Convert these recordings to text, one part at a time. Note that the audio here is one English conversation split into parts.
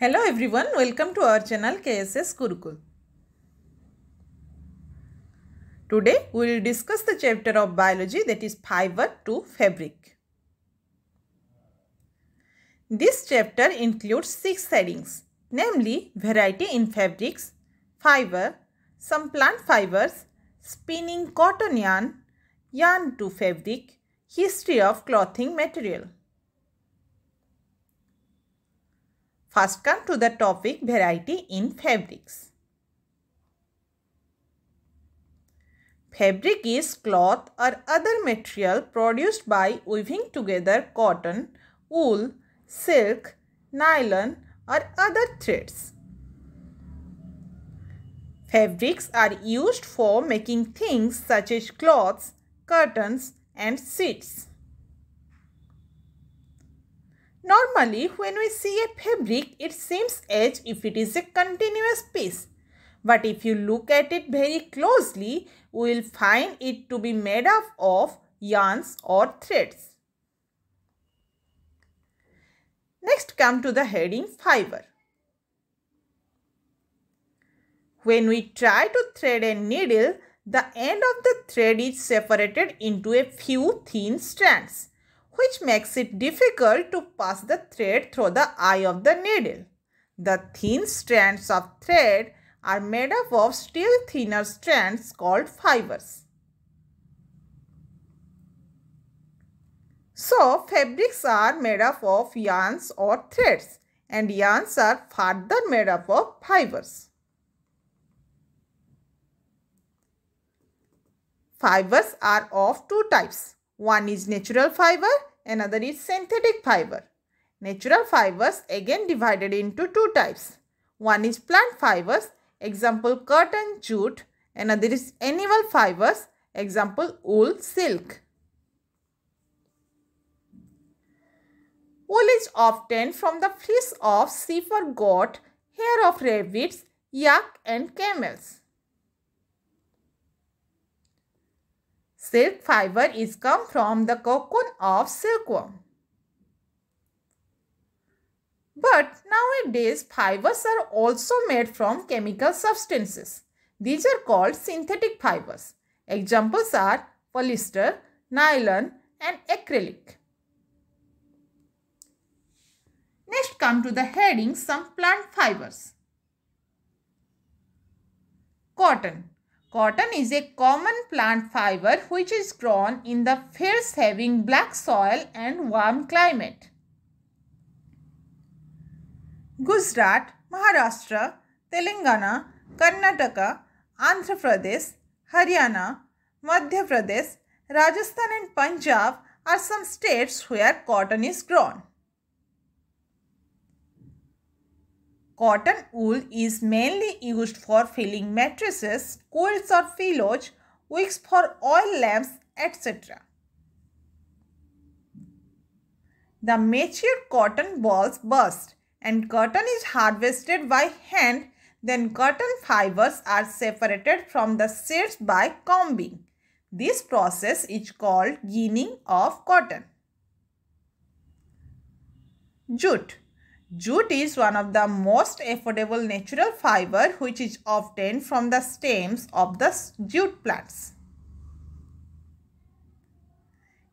Hello everyone, welcome to our channel KSS Gurukul. Today we will discuss the chapter of biology that is fiber to fabric. This chapter includes six headings namely variety in fabrics, fiber, some plant fibers, spinning cotton yarn, yarn to fabric, history of clothing material. First come to the topic variety in fabrics. Fabric is cloth or other material produced by weaving together cotton, wool, silk, nylon or other threads. Fabrics are used for making things such as cloths, curtains and sheets. Normally, when we see a fabric, it seems as if it is a continuous piece. But if you look at it very closely, we will find it to be made up of yarns or threads. Next come to the heading fiber. When we try to thread a needle, the end of the thread is separated into a few thin strands which makes it difficult to pass the thread through the eye of the needle. The thin strands of thread are made up of still thinner strands called fibers. So, fabrics are made up of yarns or threads and yarns are further made up of fibers. Fibers are of two types one is natural fiber, another is synthetic fiber. Natural fibers again divided into two types. One is plant fibers, example cotton, jute. Another is animal fibers, example wool, silk. Wool is obtained from the fleece of sheep or goat, hair of rabbits, yak and camels. Silk fiber is come from the cocoon of silkworm. But nowadays fibers are also made from chemical substances. These are called synthetic fibers. Examples are polyester, nylon and acrylic. Next come to the heading some plant fibers. Cotton. Cotton is a common plant fiber which is grown in the fields having black soil and warm climate. Gujarat, Maharashtra, Telangana, Karnataka, Andhra Pradesh, Haryana, Madhya Pradesh, Rajasthan and Punjab are some states where cotton is grown. Cotton wool is mainly used for filling mattresses, quilts or pillows, wicks for oil lamps, etc. The mature cotton bolls burst and cotton is harvested by hand then cotton fibers are separated from the seeds by combing. This process is called ginning of cotton. Jute Jute is one of the most affordable natural fiber which is obtained from the stems of the jute plants.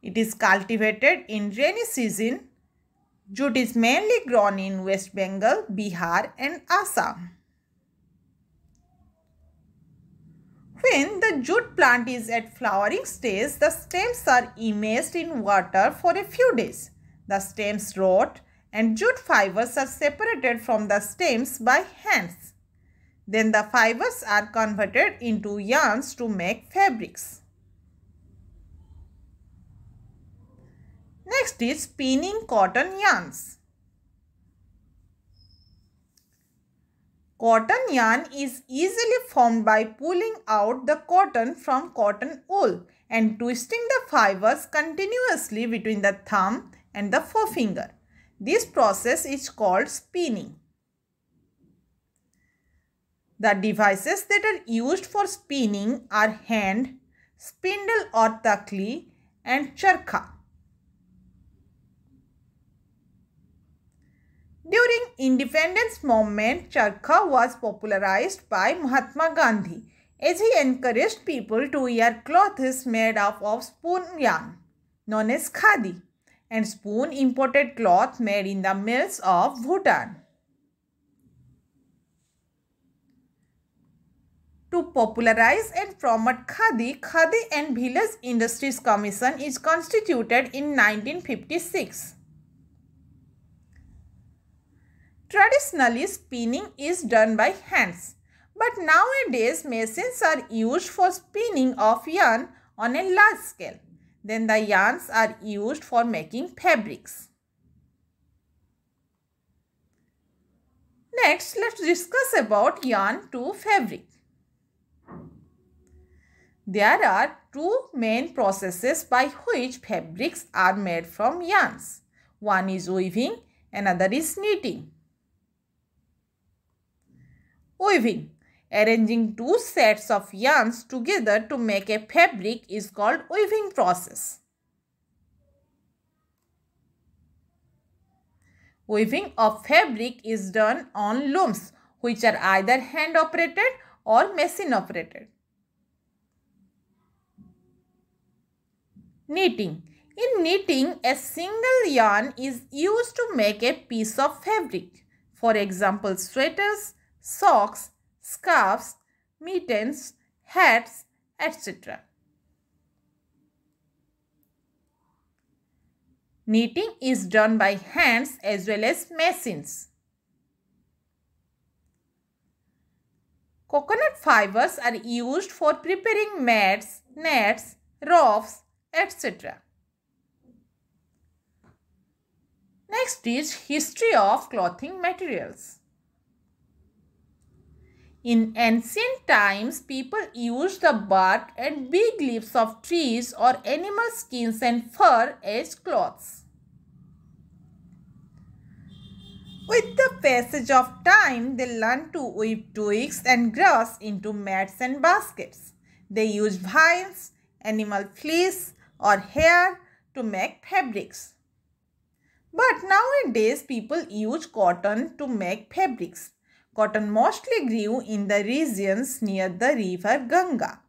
It is cultivated in rainy season. Jute is mainly grown in West Bengal, Bihar and Assam. When the jute plant is at flowering stage, the stems are immersed in water for a few days. The stems rot and jute fibers are separated from the stems by hands. Then the fibers are converted into yarns to make fabrics. Next is spinning cotton yarns. Cotton yarn is easily formed by pulling out the cotton from cotton wool and twisting the fibers continuously between the thumb and the forefinger. This process is called spinning. The devices that are used for spinning are hand, spindle or takli and charkha. During independence movement, charkha was popularized by Mahatma Gandhi as he encouraged people to wear clothes made up of spoon yarn known as khadi and spoon imported cloth made in the mills of Britain. To popularize and promote Khadi, Khadi and Village Industries Commission is constituted in 1956. Traditionally, spinning is done by hands, but nowadays machines are used for spinning of yarn on a large scale. Then the yarns are used for making fabrics. Next, let's discuss about yarn to fabric. There are two main processes by which fabrics are made from yarns. One is weaving, another is knitting. Weaving. Arranging two sets of yarns together to make a fabric is called weaving process. Weaving of fabric is done on looms which are either hand operated or machine operated. Knitting. In knitting, a single yarn is used to make a piece of fabric. For example, sweaters, socks, scarves, mittens, hats, etc. Knitting is done by hands as well as machines. Coconut fibers are used for preparing mats, nets, ropes, etc. Next is history of clothing materials. In ancient times, people used the bark and big leaves of trees or animal skins and fur as clothes. With the passage of time, they learned to weave twigs and grass into mats and baskets. They used vines, animal fleece, or hair to make fabrics. But nowadays people use cotton to make fabrics. Cotton mostly grew in the regions near the river Ganga.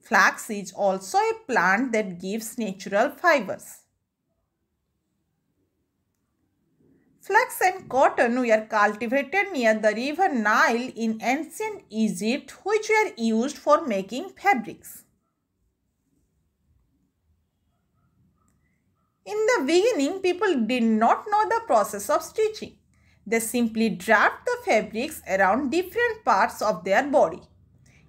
Flax is also a plant that gives natural fibers. Flax and cotton were cultivated near the river Nile in ancient Egypt which were used for making fabrics. In the beginning, people did not know the process of stitching. They simply draped the fabrics around different parts of their body.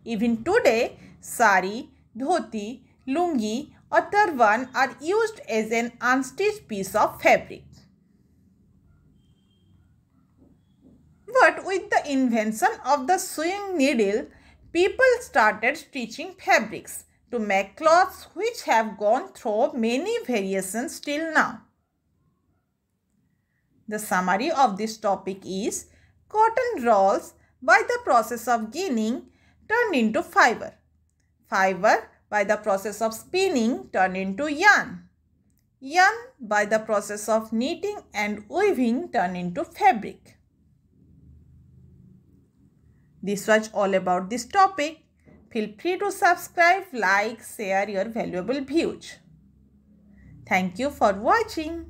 Even today, sari, dhoti, lungi or turban are used as an unstitched piece of fabric. But with the invention of the sewing needle, people started stitching fabrics to make clothes which have gone through many variations till now. The summary of this topic is cotton bolls by the process of ginning turned into fiber. Fiber by the process of spinning turned into yarn. Yarn by the process of knitting and weaving turned into fabric. This was all about this topic. Feel free to subscribe, like, share your valuable views. Thank you for watching.